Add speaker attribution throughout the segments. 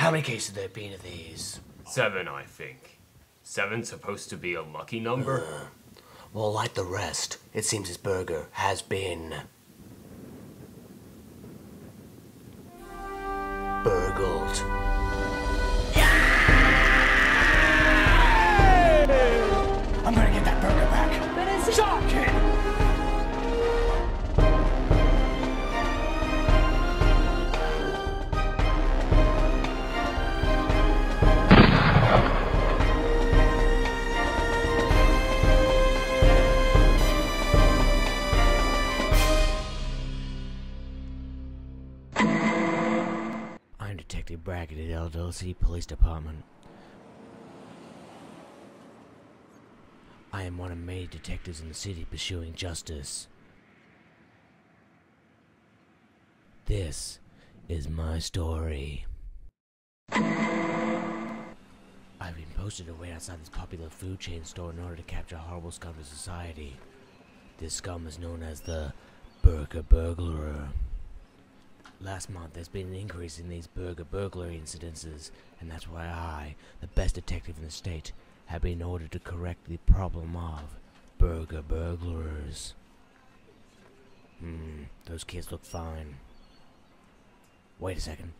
Speaker 1: How many cases have there been of these?
Speaker 2: Seven, I think. Seven's supposed to be a lucky number?
Speaker 1: Uh, well, like the rest, it seems this burger has been. burgled. Braggard at Police Department. I am one of many detectives in the city pursuing justice. This is my story. I've been posted away outside this popular food chain store in order to capture a horrible scum of society. This scum is known as the Burger Burglarer. Last month, there's been an increase in these burger burglary incidences, and that's why I, the best detective in the state, have been ordered to correct the problem of burger burglars. Hmm, those kids look fine. Wait a second.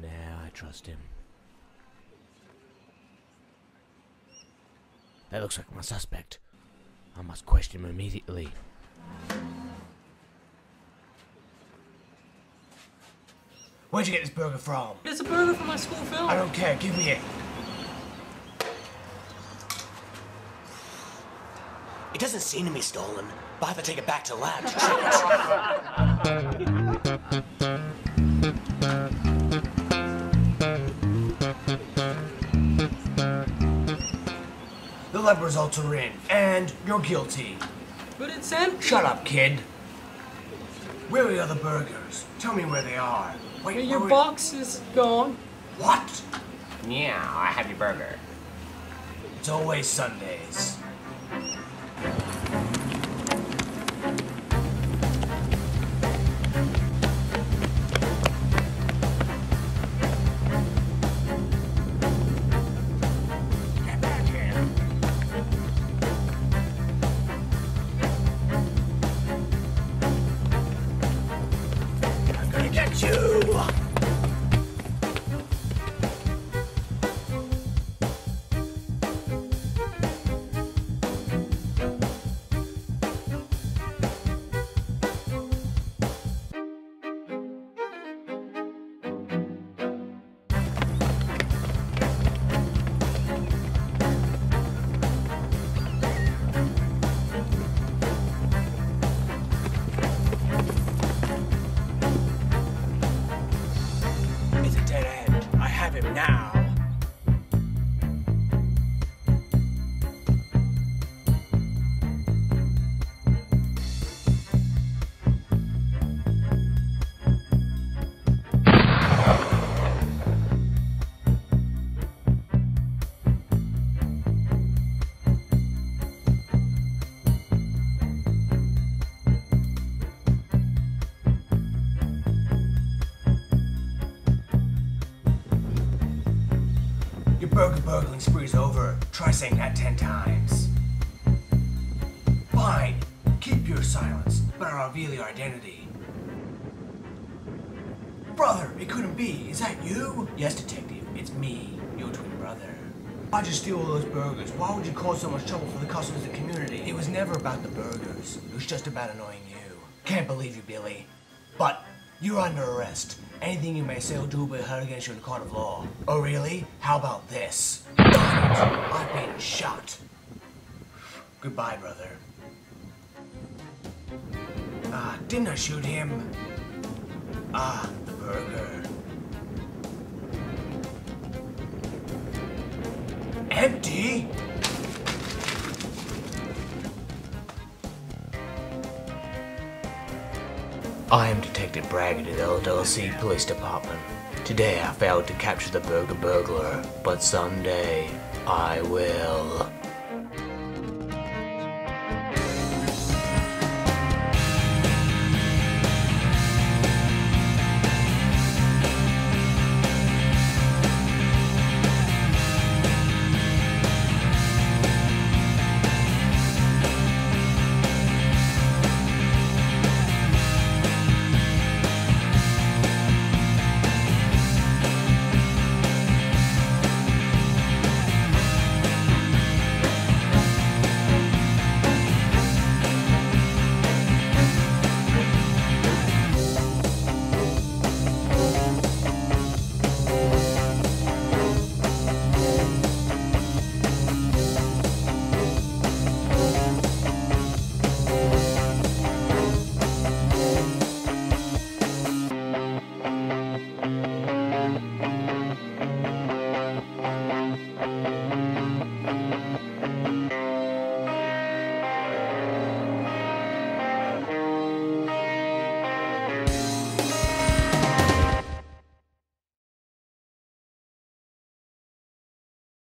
Speaker 1: Now I trust him. That looks like my suspect. I must question him immediately. Where'd you get this burger from?
Speaker 3: It's a burger from my school film.
Speaker 1: I don't care. Give me it.
Speaker 4: It doesn't seem to be stolen, but I have to take it back to the lab to check it.
Speaker 1: The lab results are in, and you're guilty.
Speaker 3: But it's empty.
Speaker 1: Shut up, kid. Where are the other burgers? Tell me where they are. Wait,
Speaker 3: Your
Speaker 1: where-
Speaker 3: box is gone.
Speaker 1: What?
Speaker 2: Yeah, I have your burger.
Speaker 1: It's always Sundays. Now. Your burger burgling spree's over. Try saying that ten times. Fine. Keep your silence, but I'll reveal your identity. Brother, it couldn't be. Is that you? Yes, detective. It's me, your twin brother. Why'd you steal all those burgers? Why would you cause so much trouble for the customers and the community? It was never about the burgers. It was just about annoying you. Can't believe you, Billy. But you're under arrest. Anything you may say or do will be heard against you in a court of law. Oh, really? How about this? I've been shot. Goodbye, brother. Ah, didn't I shoot him? Ah, the burger. Empty? I am Detective Braggard at LDLC Police Department. Today I failed to capture the burger burglar, but someday I will.